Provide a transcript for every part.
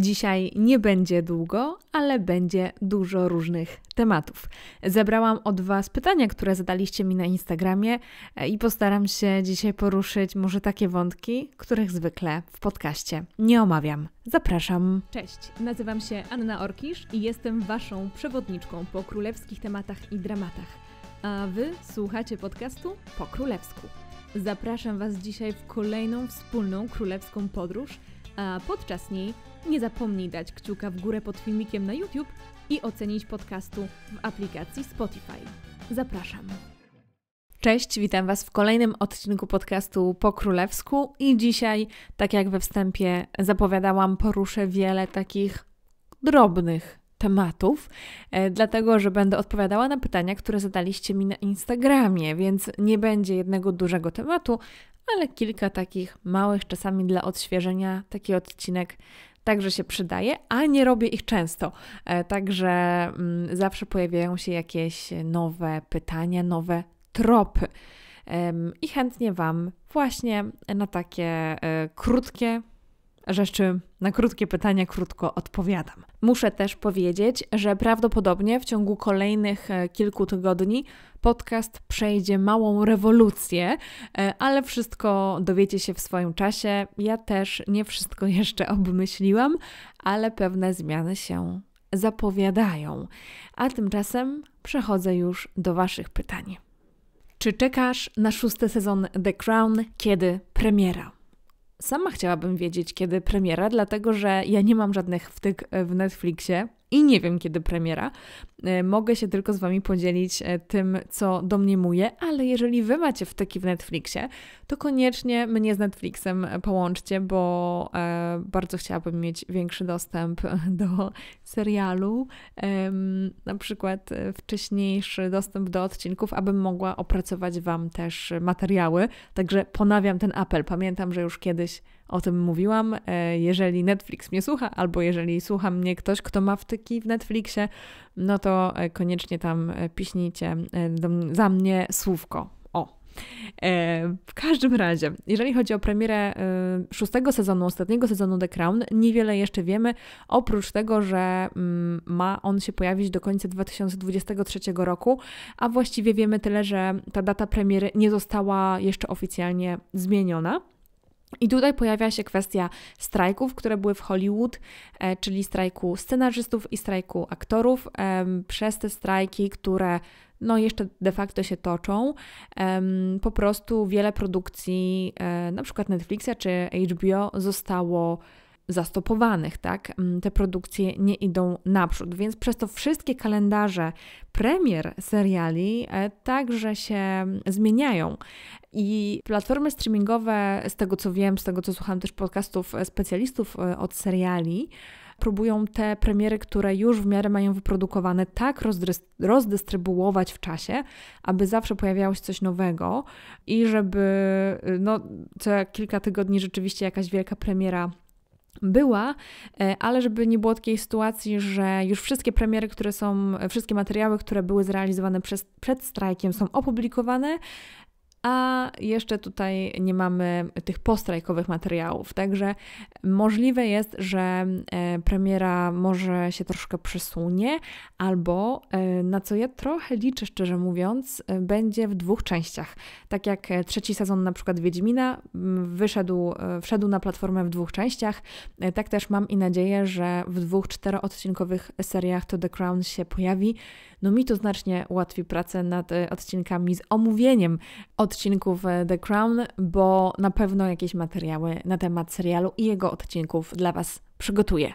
Dzisiaj nie będzie długo, ale będzie dużo różnych tematów. Zebrałam od Was pytania, które zadaliście mi na Instagramie e, i postaram się dzisiaj poruszyć może takie wątki, których zwykle w podcaście nie omawiam. Zapraszam. Cześć, nazywam się Anna Orkisz i jestem Waszą przewodniczką po królewskich tematach i dramatach. A Wy słuchacie podcastu po królewsku. Zapraszam Was dzisiaj w kolejną wspólną królewską podróż, a podczas niej nie zapomnij dać kciuka w górę pod filmikiem na YouTube i ocenić podcastu w aplikacji Spotify. Zapraszam. Cześć, witam Was w kolejnym odcinku podcastu po królewsku i dzisiaj, tak jak we wstępie zapowiadałam, poruszę wiele takich drobnych tematów, e, dlatego że będę odpowiadała na pytania, które zadaliście mi na Instagramie, więc nie będzie jednego dużego tematu, ale kilka takich małych, czasami dla odświeżenia, taki odcinek także się przydaje, a nie robię ich często. E, także mm, zawsze pojawiają się jakieś nowe pytania, nowe tropy. I chętnie Wam właśnie na takie e, krótkie rzeczy, na krótkie pytania krótko odpowiadam. Muszę też powiedzieć, że prawdopodobnie w ciągu kolejnych e, kilku tygodni podcast przejdzie małą rewolucję, e, ale wszystko dowiecie się w swoim czasie. Ja też nie wszystko jeszcze obmyśliłam, ale pewne zmiany się zapowiadają. A tymczasem przechodzę już do Waszych pytań. Czy czekasz na szósty sezon The Crown, kiedy premiera? Sama chciałabym wiedzieć, kiedy premiera, dlatego że ja nie mam żadnych wtyk w Netflixie i nie wiem, kiedy premiera. E, mogę się tylko z Wami podzielić e, tym, co domniemuję, ale jeżeli Wy macie wtyki w Netflixie, to koniecznie mnie z Netflixem połączcie, bo e, bardzo chciałabym mieć większy dostęp do serialu, na przykład wcześniejszy dostęp do odcinków, abym mogła opracować Wam też materiały. Także ponawiam ten apel. Pamiętam, że już kiedyś o tym mówiłam. E, jeżeli Netflix mnie słucha, albo jeżeli słucha mnie ktoś, kto ma wtyki w Netflixie, no to e, koniecznie tam e, piśnijcie za mnie słówko. O, w każdym razie, jeżeli chodzi o premierę szóstego sezonu, ostatniego sezonu The Crown, niewiele jeszcze wiemy, oprócz tego, że mm, ma on się pojawić do końca 2023 roku, a właściwie wiemy tyle, że ta data premiery nie została jeszcze oficjalnie zmieniona. I tutaj pojawia się kwestia strajków, które były w Hollywood, e, czyli strajku scenarzystów i strajku aktorów. Przez te strajki, które no jeszcze de facto się toczą, po prostu wiele produkcji, e, na przykład Netflixa czy HBO, zostało zastopowanych, tak? Mm, te produkcje nie idą naprzód, więc przez to wszystkie kalendarze premier seriali e, także się zmieniają. I platformy streamingowe, z tego co wiem, z tego co słucham też podcastów e, specjalistów e, od seriali, próbują te premiery, które już w miarę mają wyprodukowane, tak rozdystrybuować w czasie, aby zawsze pojawiało się coś nowego i żeby no, co kilka tygodni rzeczywiście jakaś wielka premiera była, e, ale żeby nie było takiej sytuacji, że już wszystkie premiery, które są, wszystkie materiały, które były zrealizowane przez, przed strajkiem są opublikowane, a jeszcze tutaj nie mamy tych postrajkowych materiałów. Także możliwe jest, że e, premiera może się troszkę przesunie, albo e, na co ja trochę liczę, szczerze mówiąc, e, będzie w dwóch częściach. Tak jak trzeci sezon na przykład Wiedźmina wyszedł, wszedł na platformę w dwóch częściach, tak też mam i nadzieję, że w dwóch czteroodcinkowych seriach to The Crown się pojawi. No mi to znacznie ułatwi pracę nad odcinkami z omówieniem odcinków e, The Crown, bo na pewno jakieś materiały na temat serialu i jego odcinków dla Was przygotuję.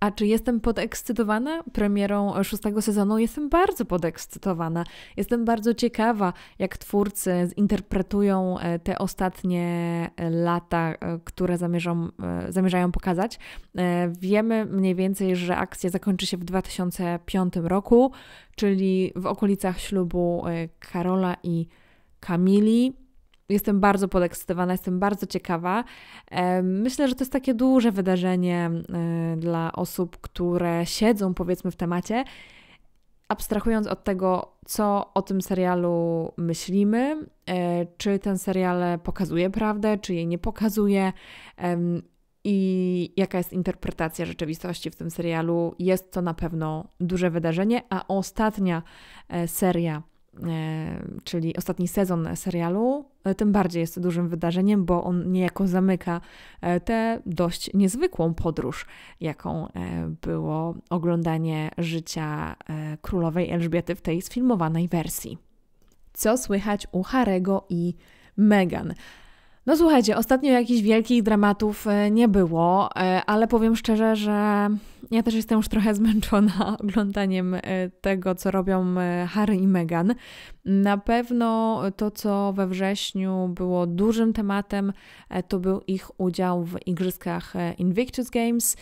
A czy jestem podekscytowana premierą szóstego sezonu? Jestem bardzo podekscytowana. Jestem bardzo ciekawa, jak twórcy zinterpretują e, te ostatnie e, lata, które zamierzą, zamierzają pokazać. Wiemy mniej więcej, że akcja zakończy się w 2005 roku, czyli w okolicach ślubu Karola i Kamili. Jestem bardzo podekscytowana, jestem bardzo ciekawa. Myślę, że to jest takie duże wydarzenie dla osób, które siedzą powiedzmy w temacie. Abstrahując od tego, co o tym serialu myślimy, e, czy ten serial pokazuje prawdę, czy jej nie pokazuje, i jaka jest interpretacja rzeczywistości w tym serialu. Jest to na pewno duże wydarzenie, a ostatnia e, seria, czyli ostatni sezon serialu, e, tym bardziej jest dużym wydarzeniem, bo on niejako zamyka tę dość niezwykłą podróż, jaką było oglądanie życia królowej Elżbiety w tej sfilmowanej wersji. Co słychać u Harego i Meghan? No słuchajcie, ostatnio jakichś wielkich dramatów e, nie było, e, ale powiem szczerze, że ja też jestem już trochę zmęczona oglądaniem e, tego, co robią Harry i Meghan. Na pewno to, co we wrześniu było dużym tematem, to był ich udział w igrzyskach Invictus Games,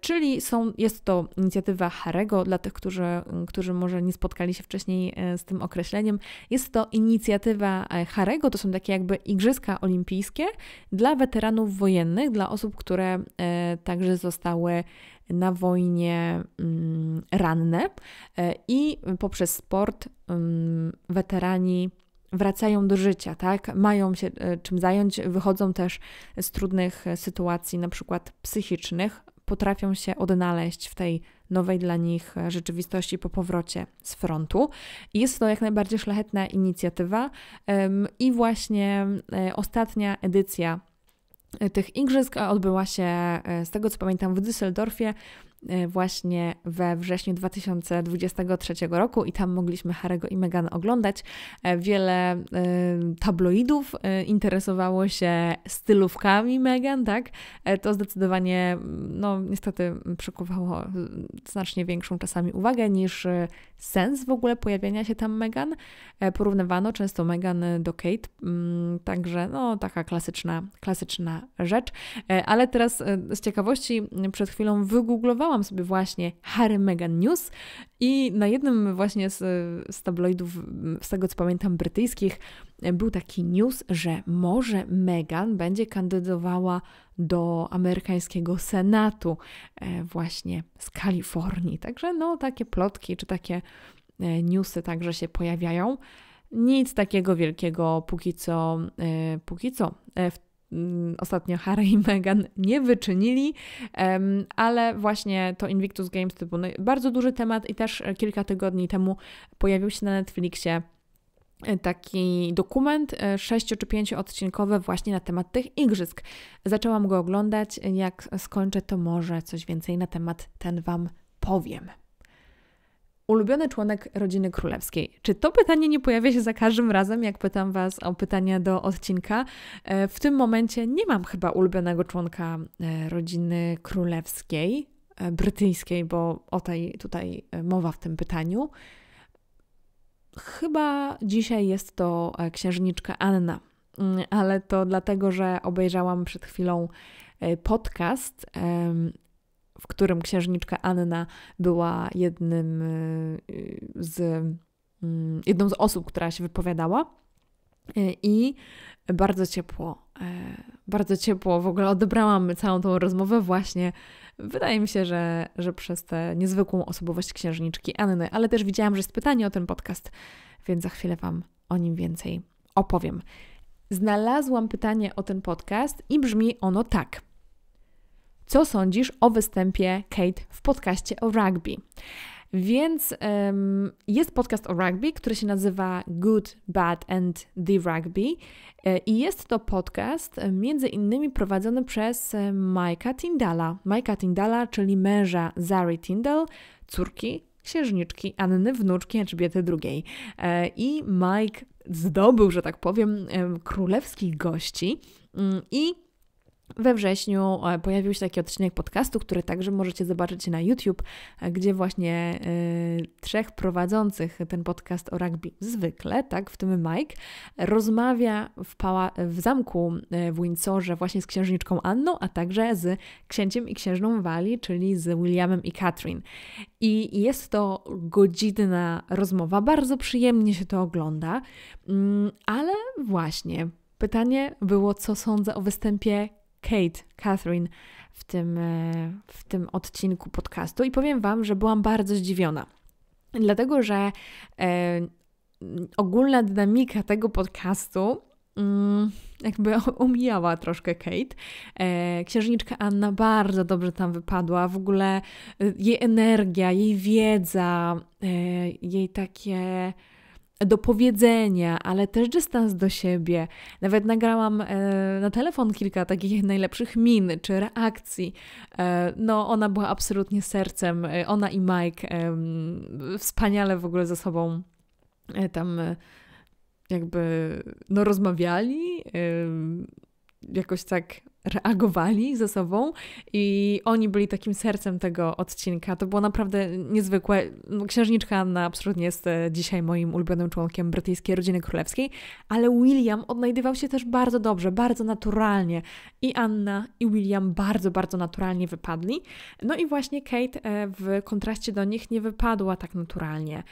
czyli są, jest to inicjatywa Harego, dla tych, którzy, którzy może nie spotkali się wcześniej z tym określeniem. Jest to inicjatywa Harego, to są takie jakby igrzyska olimpijskie, dla weteranów wojennych, dla osób, które e, także zostały na wojnie mm, ranne e, i poprzez sport mm, weterani wracają do życia, tak? Mają się e, czym zająć, wychodzą też z trudnych sytuacji, na przykład psychicznych, potrafią się odnaleźć w tej nowej dla nich rzeczywistości po powrocie z frontu. Jest to jak najbardziej szlachetna inicjatywa i właśnie e, ostatnia edycja e, tych igrzysk odbyła się, e, z tego co pamiętam, w Düsseldorfie właśnie we wrześniu 2023 roku i tam mogliśmy Harego i Meghan oglądać. E, wiele e, tabloidów interesowało się stylówkami Meghan, tak? To zdecydowanie, no niestety przykuwało znacznie większą czasami uwagę niż sens w ogóle pojawienia się tam Meghan. Porównywano często Meghan do Kate, mm, także no taka klasyczna, klasyczna rzecz. Ale teraz z ciekawości przed chwilą wygooglowałam Wpisałam sobie właśnie Harry Meghan News i na jednym właśnie z, z tabloidów, z tego co pamiętam, brytyjskich, był taki news, że może Meghan będzie kandydowała do amerykańskiego Senatu e, właśnie z Kalifornii. Także no takie plotki czy takie e, newsy także się pojawiają. Nic takiego wielkiego póki co, e, póki co w ostatnio Harry i Meghan nie wyczynili, ale właśnie to Invictus Games to był bardzo duży temat i też kilka tygodni temu pojawił się na Netflixie e, taki dokument, e, sześcio czy pięcioodcinkowy właśnie na temat tych igrzysk. Zaczęłam go oglądać, jak skończę to może coś więcej na temat ten Wam powiem. Ulubiony członek rodziny królewskiej. Czy to pytanie nie pojawia się za każdym razem, jak pytam Was o pytania do odcinka? E, w tym momencie nie mam chyba ulubionego członka e, rodziny królewskiej, e, brytyjskiej, bo o tej tutaj mowa w tym pytaniu. Chyba dzisiaj jest to księżniczka Anna, mm, ale to dlatego, że obejrzałam przed chwilą podcast w którym księżniczka Anna była jednym y, z, mm, jedną z osób, która się wypowiadała. Y, I bardzo ciepło, e, bardzo ciepło w ogóle odebrałam całą tą rozmowę właśnie. Wydaje mi się, że, że przez tę niezwykłą osobowość księżniczki Anny, ale też widziałam, że jest pytanie o ten podcast, więc za chwilę Wam o nim więcej opowiem. Znalazłam pytanie o ten podcast i brzmi ono tak. Co sądzisz o występie Kate w podcaście o rugby? Więc um, jest podcast o rugby, który się nazywa Good, Bad and the Rugby. E, I jest to podcast e, między innymi prowadzony przez e, Mike'a Tindala. Mike'a Tindala, czyli męża Zary Tindall, córki księżniczki Anny, wnuczki Elżbiety II. I Mike zdobył, że tak powiem, królewskich gości mm, i we wrześniu e, pojawił się taki odcinek podcastu, który także możecie zobaczyć na YouTube, e, gdzie właśnie y, trzech prowadzących ten podcast o rugby zwykle, tak, w tym Mike, rozmawia w, w zamku w Windsorze właśnie z księżniczką Anną, a także z księciem i księżną Wali, czyli z Williamem i Catherine. I jest to godzinna rozmowa, bardzo przyjemnie się to ogląda, mm, ale właśnie pytanie było, co sądzę o występie Kate, Catherine w tym, e, w tym odcinku podcastu i powiem Wam, że byłam bardzo zdziwiona. Dlatego, że e, ogólna dynamika tego podcastu mm, jakby omijała troszkę Kate. E, księżniczka Anna bardzo dobrze tam wypadła. W ogóle e, jej energia, jej wiedza, jej takie do powiedzenia, ale też dystans do siebie. Nawet nagrałam e, na telefon kilka takich najlepszych min czy reakcji. E, no, ona była absolutnie sercem. E, ona i Mike wspaniale w ogóle ze sobą tam jakby no, rozmawiali. Jakoś tak reagowali ze sobą i oni byli takim sercem tego odcinka. To było naprawdę niezwykłe. No, księżniczka Anna absolutnie jest e, dzisiaj moim ulubionym członkiem brytyjskiej rodziny królewskiej, ale William odnajdywał się też bardzo dobrze, bardzo naturalnie. I Anna i William bardzo, bardzo naturalnie wypadli. No i właśnie Kate e, w kontraście do nich nie wypadła tak naturalnie.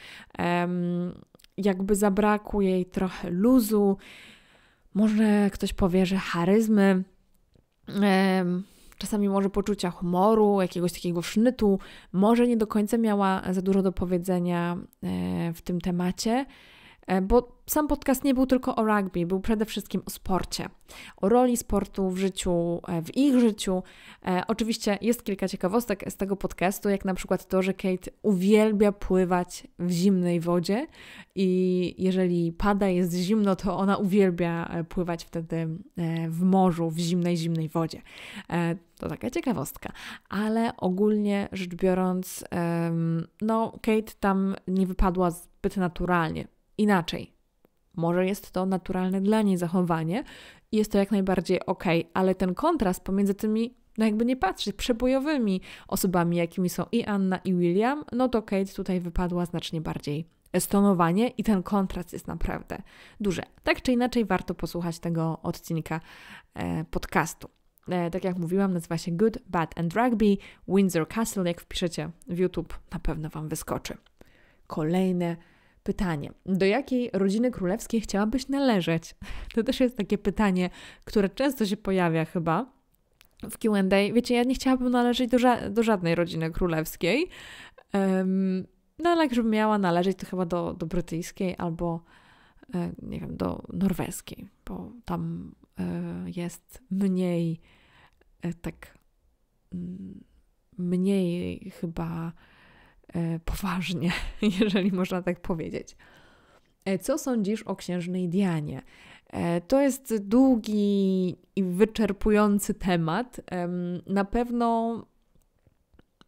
Jakby zabrakło jej trochę luzu, może ktoś powie, że charyzmy, czasami może poczucia humoru, jakiegoś takiego sznytu, może nie do końca miała za dużo do powiedzenia e, w tym temacie. E, bo sam podcast nie był tylko o rugby, był przede wszystkim o sporcie, o roli sportu w życiu, e, w ich życiu. E, oczywiście jest kilka ciekawostek z tego podcastu, jak na przykład to, że Kate uwielbia pływać w zimnej wodzie i jeżeli pada, jest zimno, to ona uwielbia pływać wtedy w morzu, w zimnej, zimnej wodzie. To taka ciekawostka, ale ogólnie rzecz biorąc, no, Kate tam nie wypadła zbyt naturalnie inaczej. Może jest to naturalne dla niej zachowanie i jest to jak najbardziej ok, ale ten kontrast pomiędzy tymi, no jakby nie patrzeć, przebojowymi osobami, jakimi są i Anna, i William, no to Kate tutaj wypadła znacznie bardziej stonowanie i ten kontrast jest naprawdę duży. Tak czy inaczej, warto posłuchać tego odcinka e, podcastu. E, tak jak mówiłam, nazywa się Good, Bad and Rugby Windsor Castle. Jak wpiszecie w YouTube, na pewno Wam wyskoczy. Kolejne Pytanie: do jakiej rodziny królewskiej chciałabyś należeć? To też jest takie pytanie, które często się pojawia chyba w QA. Wiecie, ja nie chciałabym należeć do, ża do żadnej rodziny królewskiej. Um, no ale jakbym miała należeć, to chyba do, do brytyjskiej albo e, nie wiem, do norweskiej, bo tam e, jest mniej e, tak mniej chyba poważnie, jeżeli można tak powiedzieć. E, co sądzisz o księżnej Dianie? E, to jest długi i wyczerpujący temat. Na pewno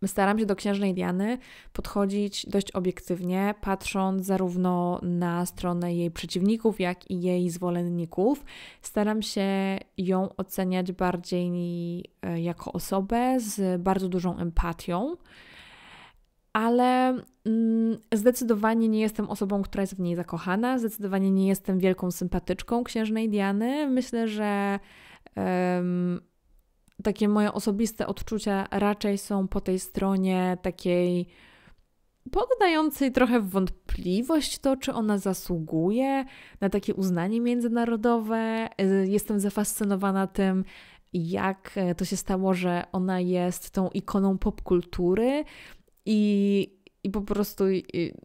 staram się do księżnej Diany podchodzić dość obiektywnie, patrząc zarówno na stronę jej przeciwników, jak i jej zwolenników. Staram się ją oceniać bardziej jako osobę z bardzo dużą empatią ale mm, zdecydowanie nie jestem osobą, która jest w niej zakochana, zdecydowanie nie jestem wielką sympatyczką księżnej Diany. Myślę, że um, takie moje osobiste odczucia raczej są po tej stronie takiej poddającej trochę wątpliwość to, czy ona zasługuje na takie uznanie międzynarodowe. Jestem zafascynowana tym, jak to się stało, że ona jest tą ikoną popkultury, i, i po prostu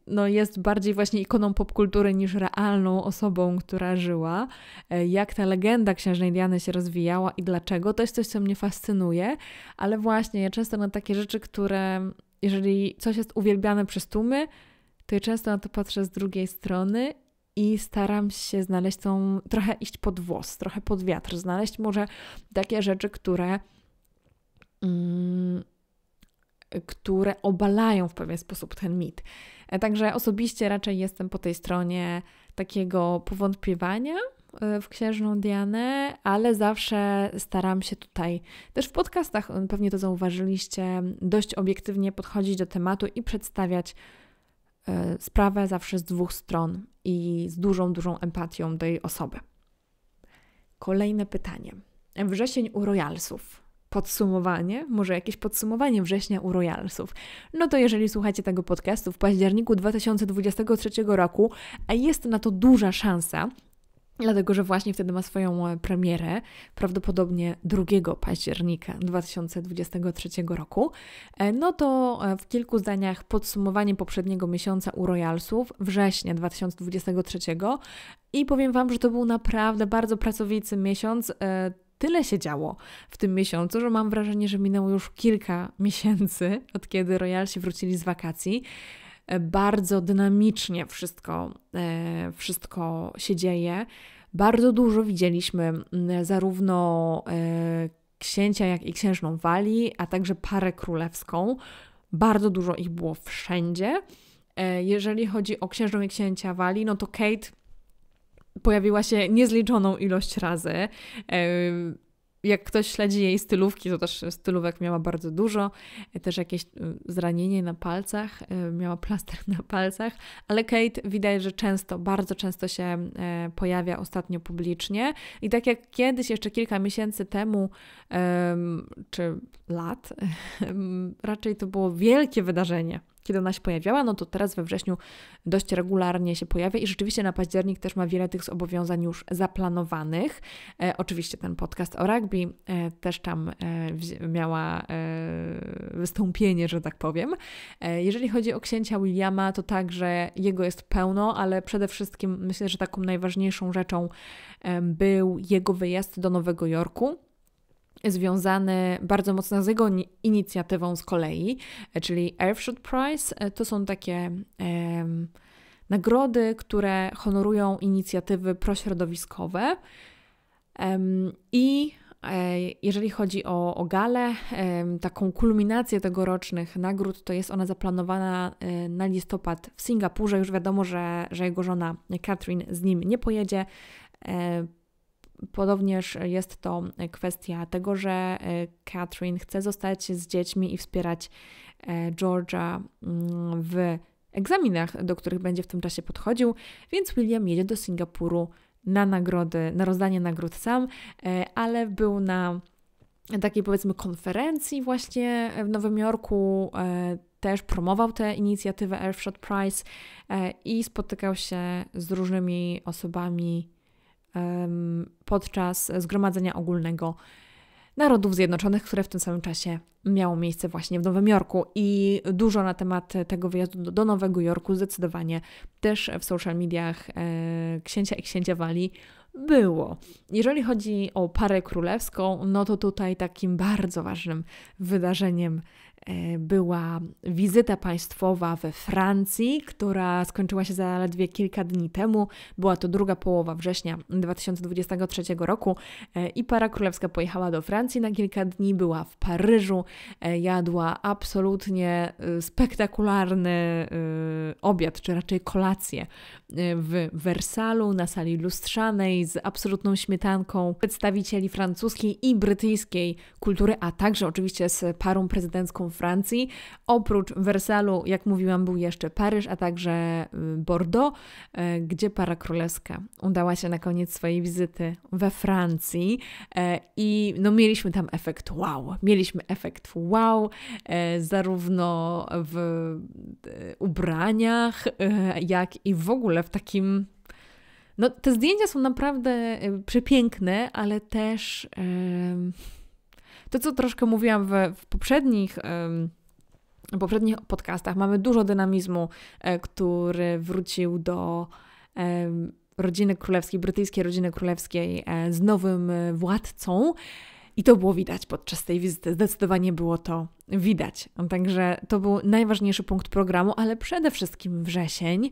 no, jest bardziej właśnie ikoną popkultury niż realną osobą, która żyła. E, jak ta legenda księżnej Diany się rozwijała i dlaczego, to jest coś, co mnie fascynuje, ale właśnie ja często na takie rzeczy, które jeżeli coś jest uwielbiane przez tłumy, to ja często na to patrzę z drugiej strony i staram się znaleźć tą, trochę iść pod włos, trochę pod wiatr, znaleźć może takie rzeczy, które mm, które obalają w pewien sposób ten mit. E, także osobiście raczej jestem po tej stronie takiego powątpiewania e, w księżną Dianę, ale zawsze staram się tutaj, też w podcastach, e, pewnie to zauważyliście, dość obiektywnie podchodzić do tematu i przedstawiać sprawę zawsze z dwóch stron i z dużą, dużą empatią do jej osoby. Kolejne pytanie. Wrzesień u Royalsów podsumowanie, może jakieś podsumowanie września u Royalsów. No to jeżeli słuchacie tego podcastu w październiku 2023 roku, a jest na to duża szansa, dlatego że właśnie wtedy ma swoją e, premierę, prawdopodobnie 2 października 2023 roku. E, no to e, w kilku zdaniach podsumowanie poprzedniego miesiąca u Royalsów, września 2023 i powiem Wam, że to był naprawdę bardzo pracowity miesiąc. Tyle się działo w tym miesiącu, że mam wrażenie, że minęło już kilka miesięcy od kiedy Royalsi wrócili z wakacji bardzo dynamicznie wszystko, e, wszystko się dzieje. Bardzo dużo widzieliśmy zarówno e, księcia, jak i księżną Walii, a także parę królewską. Bardzo dużo ich było wszędzie. E, jeżeli chodzi o księżną i księcia Walii, no to Kate pojawiła się niezliczoną ilość razy. Jak ktoś śledzi jej stylówki, to też stylówek miała bardzo dużo, też jakieś y, zranienie na palcach, y, miała plaster na palcach, ale Kate widać, że często, bardzo często się e, pojawia ostatnio publicznie. I tak jak kiedyś, jeszcze kilka miesięcy temu, czy lat, raczej to było wielkie wydarzenie kiedy ona się pojawiała, no to teraz we wrześniu dość regularnie się pojawia i rzeczywiście na październik też ma wiele tych zobowiązań już zaplanowanych. E, oczywiście ten podcast o rugby e, też tam e, miała e, wystąpienie, że tak powiem. E, jeżeli chodzi o księcia Williama, to także jego jest pełno, ale przede wszystkim myślę, że taką najważniejszą rzeczą e, był jego wyjazd do Nowego Jorku związany bardzo mocno z jego inicjatywą z kolei, e, czyli Earthshot Prize. E, to są takie um, nagrody, które honorują inicjatywy prośrodowiskowe. Um, I e, jeżeli chodzi o, o galę, taką kulminację tegorocznych nagród, to jest ona zaplanowana na listopad w Singapurze. Już wiadomo, że, że jego żona Catherine z nim nie pojedzie. Podobnież jest to kwestia tego, że e, Catherine chce zostać z dziećmi i wspierać e, Georgia mm, w egzaminach, do których będzie w tym czasie podchodził, więc William jedzie do Singapuru na nagrody, na rozdanie nagród sam, e, ale był na takiej powiedzmy konferencji właśnie w Nowym Jorku, też promował tę inicjatywę Earthshot Prize i spotykał się z różnymi osobami podczas Zgromadzenia Ogólnego Narodów Zjednoczonych, które w tym samym czasie miało miejsce właśnie w Nowym Jorku. I dużo na temat tego wyjazdu do, Nowego Jorku zdecydowanie też w social mediach e, księcia i księcia Wali było. Jeżeli chodzi o parę królewską, no to tutaj takim bardzo ważnym wydarzeniem była wizyta państwowa we Francji, która skończyła się zaledwie kilka dni temu. Była to druga połowa września 2023 roku e, i para królewska pojechała do Francji na kilka dni, była w Paryżu, e, jadła absolutnie spektakularny obiad, czy raczej kolację w Wersalu na sali lustrzanej z absolutną śmietanką przedstawicieli francuskiej i brytyjskiej kultury, a także oczywiście z parą prezydencką Francji. Oprócz Wersalu, jak mówiłam, był jeszcze Paryż, a także y, Bordeaux, y, gdzie para królewska udała się na koniec swojej wizyty we Francji y, i no mieliśmy tam efekt wow. Mieliśmy efekt wow, zarówno w ubraniach, jak i w ogóle w takim no, te zdjęcia są naprawdę przepiękne, ale też to, co troszkę mówiłam w, w poprzednich w poprzednich podcastach mamy dużo dynamizmu, e, który wrócił do rodziny królewskiej, brytyjskiej rodziny królewskiej e, z nowym e, władcą. I to było widać podczas tej wizyty. Zdecydowanie było to widać. Także to był najważniejszy punkt programu, ale przede wszystkim wrzesień.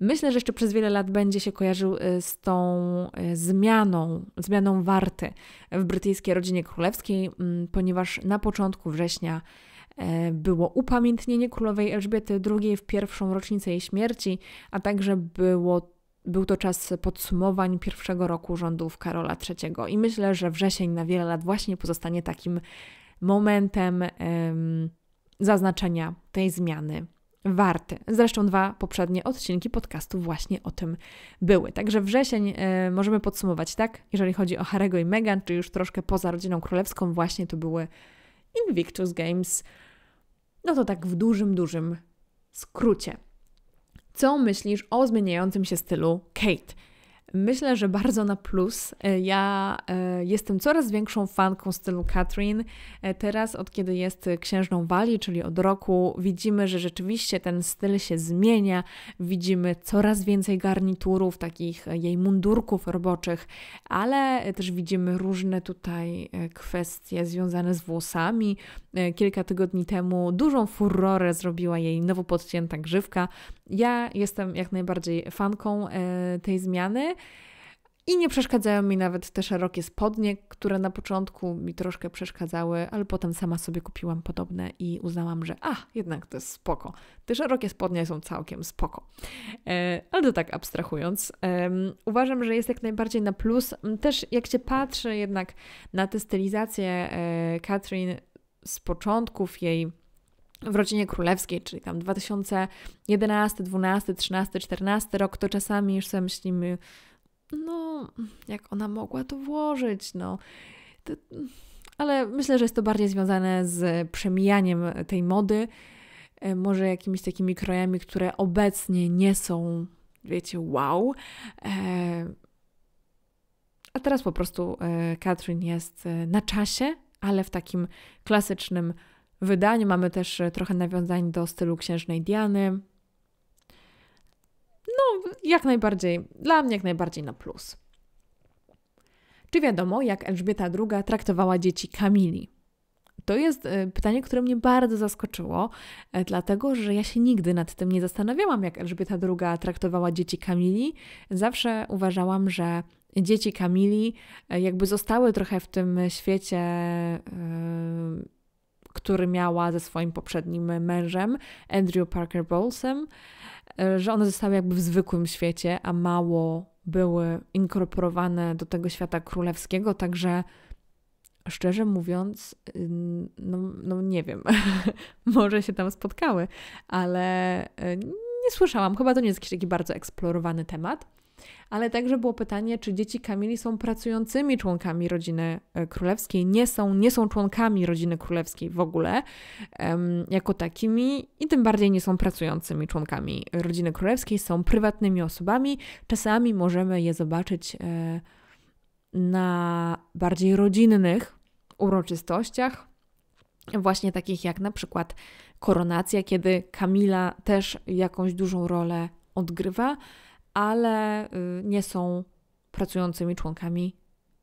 Myślę, że jeszcze przez wiele lat będzie się kojarzył y, z tą y, zmianą, zmianą warty w brytyjskiej rodzinie królewskiej, mm, ponieważ na początku września e, było upamiętnienie królowej Elżbiety II w pierwszą rocznicę jej śmierci, a także było, był to czas podsumowań pierwszego roku rządów Karola III. I myślę, że wrzesień na wiele lat właśnie pozostanie takim momentem zaznaczenia tej zmiany warty. Zresztą dwa poprzednie odcinki podcastu właśnie o tym były. Także wrzesień y, możemy podsumować tak, jeżeli chodzi o Harego i Meghan, czy już troszkę poza rodziną królewską, właśnie to były Invictus Games. No to tak w dużym, dużym skrócie. Co myślisz o zmieniającym się stylu Kate? Myślę, że bardzo na plus. E, ja e, jestem coraz większą fanką stylu Catherine. E, teraz, od kiedy jest księżną Wali, czyli od roku, widzimy, że rzeczywiście ten styl się zmienia. Widzimy coraz więcej garniturów, takich jej mundurków roboczych, ale też widzimy różne tutaj kwestie związane z włosami. Kilka tygodni temu dużą furorę zrobiła jej nowo podcięta grzywka. Ja jestem jak najbardziej fanką tej zmiany. I nie przeszkadzają mi nawet te szerokie spodnie, które na początku mi troszkę przeszkadzały, ale potem sama sobie kupiłam podobne i uznałam, że a, jednak to jest spoko. Te szerokie spodnie są całkiem spoko. E, ale to tak abstrahując, e, uważam, że jest jak najbardziej na plus. Też jak się patrzy jednak na tę stylizację e, Catherine z początków jej w rodzinie królewskiej, czyli tam 2011, 12, 13, 14 rok, to czasami już sobie myślimy, no, jak ona mogła to włożyć, no. To, ale myślę, że jest to bardziej związane z przemijaniem tej mody, e, może jakimiś takimi krojami, które obecnie nie są, wiecie, wow. E, a teraz po prostu e, Katrin jest na czasie, ale w takim klasycznym wydaniu. Mamy też trochę nawiązań do stylu księżnej Diany. No, jak najbardziej, dla mnie jak najbardziej na plus. Czy wiadomo, jak Elżbieta II traktowała dzieci Kamili? To jest e, pytanie, które mnie bardzo zaskoczyło, e, dlatego że ja się nigdy nad tym nie zastanawiałam, jak Elżbieta II traktowała dzieci Kamili. Zawsze uważałam, że dzieci Kamili e, jakby zostały trochę w tym świecie, który miała ze swoim poprzednim mężem, Andrew Parker Bowlesem. E, że one zostały jakby w zwykłym świecie, a mało były inkorporowane do tego świata królewskiego, także szczerze mówiąc, no, no nie wiem, może się tam spotkały, ale e, nie słyszałam, chyba to nie jest jakiś taki bardzo eksplorowany temat ale także było pytanie, czy dzieci Kamili są pracującymi członkami rodziny e, królewskiej. Nie są, nie są członkami rodziny królewskiej w ogóle um, jako takimi i tym bardziej nie są pracującymi członkami rodziny królewskiej, są prywatnymi osobami. Czasami możemy je zobaczyć e, na bardziej rodzinnych uroczystościach, właśnie takich jak na przykład koronacja, kiedy Kamila też jakąś dużą rolę odgrywa ale y, nie są pracującymi członkami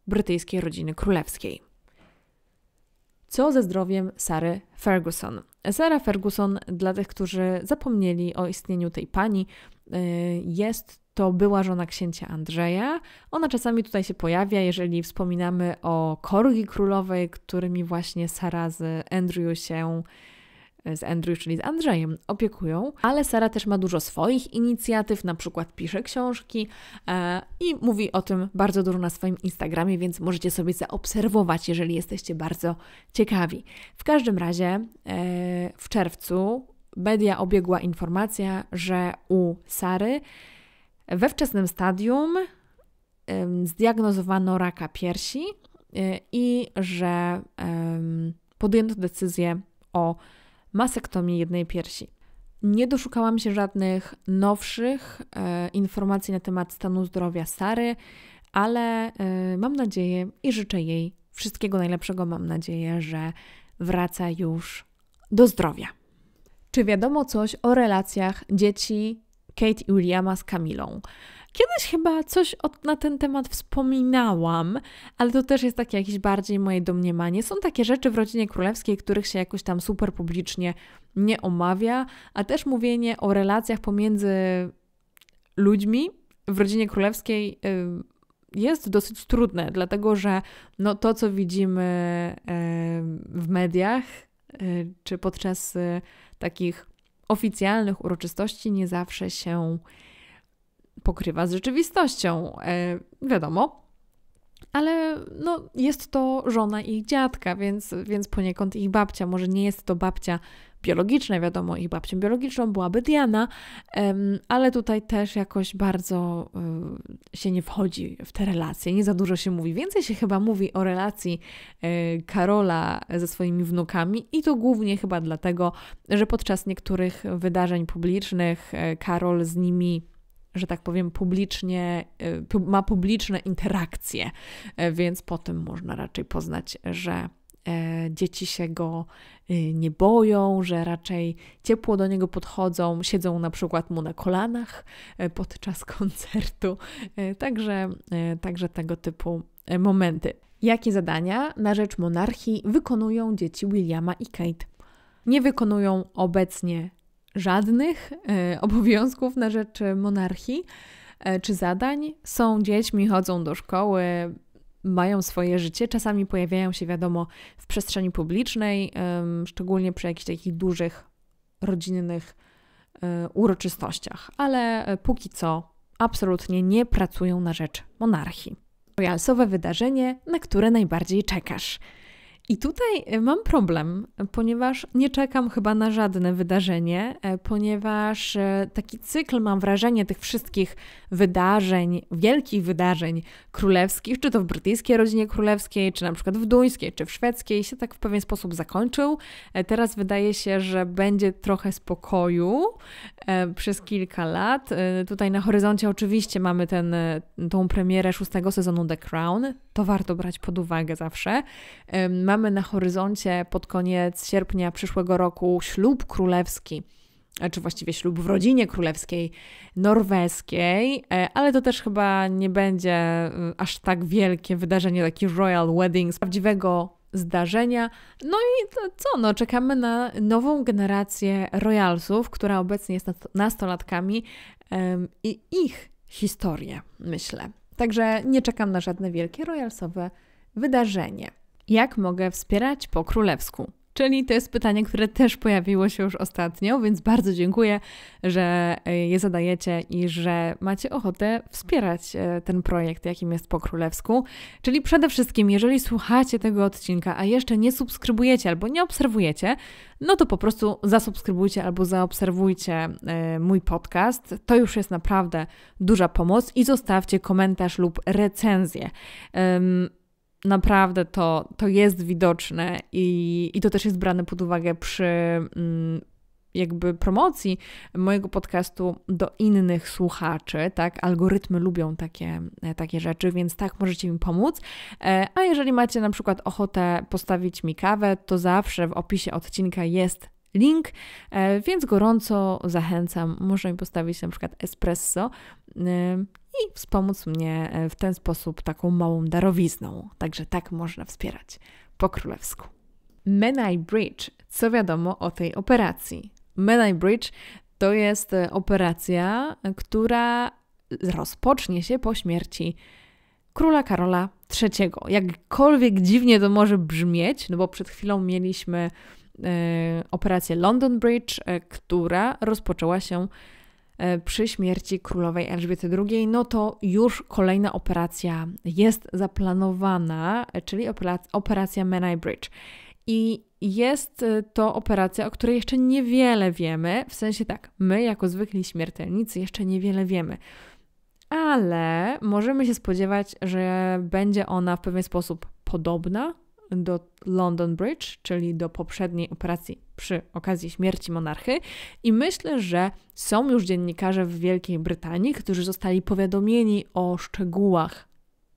brytyjskiej rodziny królewskiej. Co ze zdrowiem Sary Ferguson? Sara Ferguson, dla tych, którzy zapomnieli o istnieniu tej pani, y, jest to była żona księcia Andrzeja. Ona czasami tutaj się pojawia, jeżeli wspominamy o korgi królowej, którymi właśnie Sara z Andrew się z Andrew, czyli z Andrzejem, opiekują, ale Sara też ma dużo swoich inicjatyw, na przykład pisze książki e, i mówi o tym bardzo dużo na swoim Instagramie, więc możecie sobie zaobserwować, jeżeli jesteście bardzo ciekawi. W każdym razie e, w czerwcu media obiegła informacja, że u Sary we wczesnym stadium zdiagnozowano raka piersi e, i że podjęto decyzję o masektomię jednej piersi. Nie doszukałam się żadnych nowszych e, informacji na temat stanu zdrowia Sary, ale e, mam nadzieję i życzę jej wszystkiego najlepszego. Mam nadzieję, że wraca już do zdrowia. Czy wiadomo coś o relacjach dzieci Kate i Williama z Kamilą? Kiedyś chyba coś od, na ten temat wspominałam, ale to też jest takie jakieś bardziej moje domniemanie. Są takie rzeczy w rodzinie królewskiej, których się jakoś tam super publicznie nie omawia, a też mówienie o relacjach pomiędzy ludźmi w rodzinie królewskiej y, jest dosyć trudne, dlatego że no, to, co widzimy w mediach, y, czy podczas y, takich oficjalnych uroczystości, nie zawsze się pokrywa z rzeczywistością. E, wiadomo, ale no, jest to żona ich dziadka, więc, więc poniekąd ich babcia. Może nie jest to babcia biologiczna, wiadomo, ich babcią biologiczną byłaby Diana, ale tutaj też jakoś bardzo y, się nie wchodzi w te relacje, nie za dużo się mówi. Więcej się chyba mówi o relacji y, Karola ze swoimi wnukami i to głównie chyba dlatego, że podczas niektórych wydarzeń publicznych y, Karol z nimi że tak powiem, publicznie, ma publiczne interakcje, więc po tym można raczej poznać, że dzieci się go nie boją, że raczej ciepło do niego podchodzą, siedzą na przykład mu na kolanach podczas koncertu. Także, także tego typu momenty. Jakie zadania na rzecz monarchii wykonują dzieci Williama i Kate? Nie wykonują obecnie żadnych e, obowiązków na rzecz monarchii e, czy zadań. Są dziećmi, chodzą do szkoły, mają swoje życie. Czasami pojawiają się, wiadomo, w przestrzeni publicznej, szczególnie przy jakichś takich dużych rodzinnych e, uroczystościach, ale póki co absolutnie nie pracują na rzecz monarchii royalsowe wydarzenie, na które najbardziej czekasz. I tutaj e, mam problem, ponieważ nie czekam chyba na żadne wydarzenie, e, ponieważ e, taki cykl, mam wrażenie, tych wszystkich wydarzeń, wielkich wydarzeń królewskich, czy to w brytyjskiej rodzinie królewskiej, czy na przykład w duńskiej, czy w szwedzkiej, się tak w pewien sposób zakończył. Teraz wydaje się, że będzie trochę spokoju przez kilka lat. Tutaj na horyzoncie oczywiście mamy ten, tą premierę szóstego sezonu The Crown. To warto brać pod uwagę zawsze. Mamy na horyzoncie pod koniec sierpnia przyszłego roku ślub królewski czy właściwie ślub w rodzinie królewskiej norweskiej, e, ale to też chyba nie będzie e, aż tak wielkie wydarzenie, taki royal wedding z prawdziwego zdarzenia. No i to co, no czekamy na nową generację royalsów, która obecnie jest nastolatkami i ich historię, myślę. Także nie czekam na żadne wielkie royalsowe wydarzenie. Jak mogę wspierać po królewsku? Czyli to jest pytanie, które też pojawiło się już ostatnio, więc bardzo dziękuję, że e, je zadajecie i że macie ochotę wspierać e, ten projekt, jakim jest po królewsku. Czyli przede wszystkim, jeżeli słuchacie tego odcinka, a jeszcze nie subskrybujecie albo nie obserwujecie, no to po prostu zasubskrybujcie albo zaobserwujcie e, mój podcast. To już jest naprawdę duża pomoc i zostawcie komentarz lub recenzję naprawdę to, to jest widoczne i, i to też jest brane pod uwagę przy mm, jakby promocji mojego podcastu do innych słuchaczy, tak? Algorytmy lubią takie, e, takie rzeczy, więc tak możecie mi pomóc. E, a jeżeli macie na przykład ochotę postawić mi kawę, to zawsze w opisie odcinka jest link, e, więc gorąco zachęcam. Można mi postawić na przykład espresso i wspomóc mnie e, w ten sposób taką małą darowizną. Także tak można wspierać po królewsku. Menai Bridge. Co wiadomo o tej operacji? Menai Bridge to jest e, operacja, która rozpocznie się po śmierci króla Karola III. Jakkolwiek dziwnie to może brzmieć, no bo przed chwilą mieliśmy e, operację London Bridge, e, która rozpoczęła się E, przy śmierci królowej Elżbiety II, no to już kolejna operacja jest zaplanowana, czyli operacja Menai Bridge. I jest e, to operacja, o której jeszcze niewiele wiemy, w sensie tak, my jako zwykli śmiertelnicy jeszcze niewiele wiemy, ale możemy się spodziewać, że będzie ona w pewien sposób podobna do London Bridge, czyli do poprzedniej operacji przy okazji śmierci monarchy. I myślę, że są już dziennikarze w Wielkiej Brytanii, którzy zostali powiadomieni o szczegółach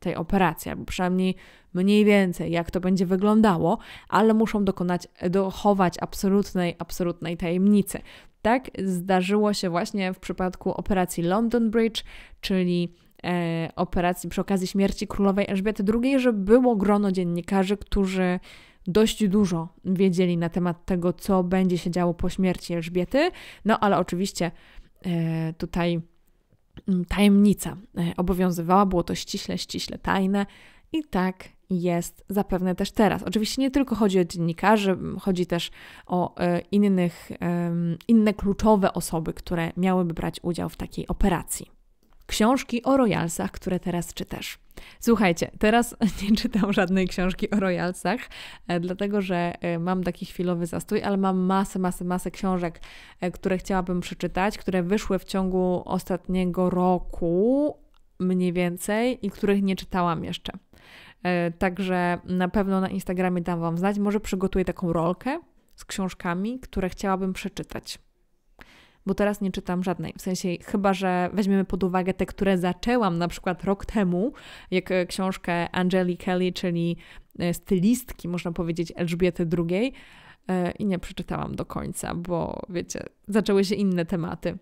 tej operacji, albo przynajmniej mniej więcej, jak to będzie wyglądało, ale muszą dokonać, dochować absolutnej, absolutnej tajemnicy. Tak zdarzyło się właśnie w przypadku operacji London Bridge, czyli operacji przy okazji śmierci królowej Elżbiety II, że było grono dziennikarzy, którzy dość dużo wiedzieli na temat tego, co będzie się działo po śmierci Elżbiety, no ale oczywiście e, tutaj mm, tajemnica e, obowiązywała, było to ściśle, ściśle tajne i tak jest zapewne też teraz. Oczywiście nie tylko chodzi o dziennikarzy, chodzi też o e, innych, inne kluczowe osoby, które miałyby brać udział w takiej operacji książki o royalsach, które teraz czytasz. Słuchajcie, teraz nie czytam żadnej książki o royalsach, e, dlatego że e, mam taki chwilowy zastój, ale mam masę, masę, masę książek, e, które chciałabym przeczytać, które wyszły w ciągu ostatniego roku mniej więcej i których nie czytałam jeszcze. Także na pewno na Instagramie dam Wam znać. Może przygotuję taką rolkę z książkami, które chciałabym przeczytać. Bo teraz nie czytam żadnej. W sensie, chyba że weźmiemy pod uwagę te, które zaczęłam na przykład rok temu, jak e, książkę Angeli Kelly, czyli e, stylistki, można powiedzieć, Elżbiety II, e, i nie przeczytałam do końca, bo wiecie, zaczęły się inne tematy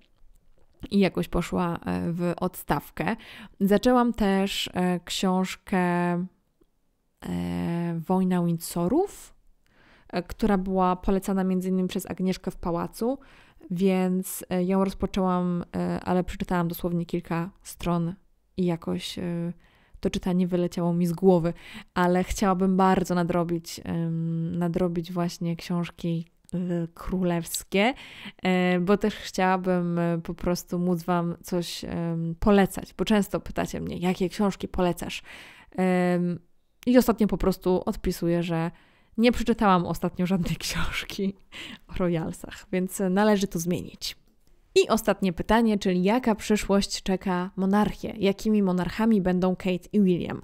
i jakoś poszła w odstawkę. Zaczęłam też książkę Wojna Windsorów, która była polecana między innymi przez Agnieszkę w Pałacu więc e, ją rozpoczęłam, e, ale przeczytałam dosłownie kilka stron i jakoś e, to czytanie wyleciało mi z głowy, ale chciałabym bardzo nadrobić, nadrobić właśnie książki królewskie, bo też chciałabym po prostu móc Wam coś polecać, bo często pytacie mnie, jakie książki polecasz. I ostatnio po prostu odpisuję, że nie przeczytałam ostatnio żadnej książki o royalsach, więc należy to zmienić. I ostatnie pytanie, czyli jaka przyszłość czeka monarchię? Jakimi monarchami będą Kate i William?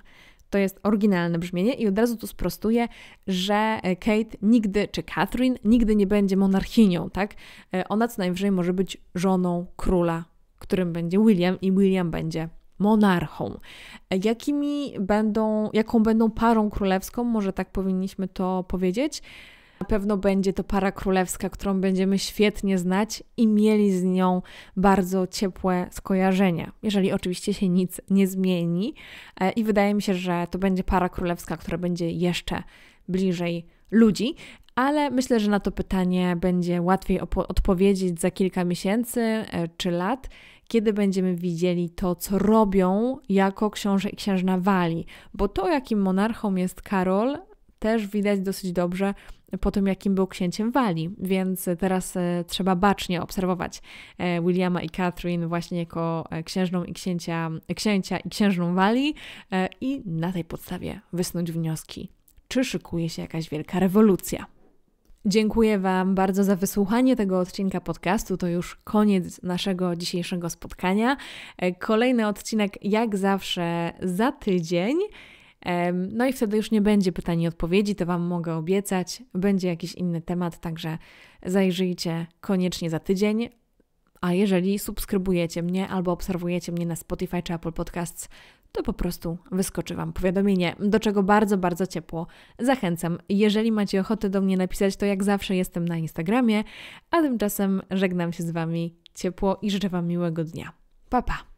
To jest oryginalne brzmienie i od razu tu sprostuję, że Kate nigdy, czy Catherine, nigdy nie będzie monarchinią, tak? Ona co najwyżej może być żoną króla, którym będzie William i William będzie monarchą. Jakimi będą, jaką będą parą królewską, może tak powinniśmy to powiedzieć. Na pewno będzie to para królewska, którą będziemy świetnie znać i mieli z nią bardzo ciepłe skojarzenia, jeżeli oczywiście się nic nie zmieni. E, I wydaje mi się, że to będzie para królewska, która będzie jeszcze bliżej ludzi, ale myślę, że na to pytanie będzie łatwiej odpowiedzieć za kilka miesięcy e, czy lat kiedy będziemy widzieli to, co robią jako książę i księżna Wali, bo to, jakim monarchą jest Karol, też widać dosyć dobrze po tym, jakim był księciem Wali, więc teraz e, trzeba bacznie obserwować e, Williama i Catherine właśnie jako e, księżną i księcia, księcia i księżną Wali i na tej podstawie wysnuć wnioski, czy szykuje się jakaś wielka rewolucja. Dziękuję Wam bardzo za wysłuchanie tego odcinka podcastu. To już koniec naszego dzisiejszego spotkania. E, kolejny odcinek, jak zawsze, za tydzień. No i wtedy już nie będzie pytań i odpowiedzi, to Wam mogę obiecać. Będzie jakiś inny temat, także zajrzyjcie koniecznie za tydzień. A jeżeli subskrybujecie mnie albo obserwujecie mnie na Spotify czy Apple Podcasts, to po prostu wyskoczy Wam powiadomienie, do czego bardzo, bardzo ciepło zachęcam. Jeżeli macie ochotę do mnie napisać, to jak zawsze jestem na Instagramie, a tymczasem żegnam się z Wami ciepło i życzę Wam miłego dnia. Pa, pa!